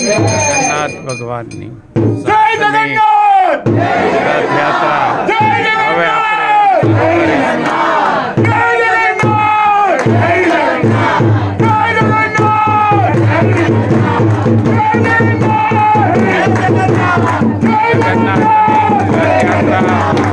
જગન્નાથ ભગવાનની જય જગન્નાથ રથયાત્રા જય હવે જગન્નાથ આપણે Venga,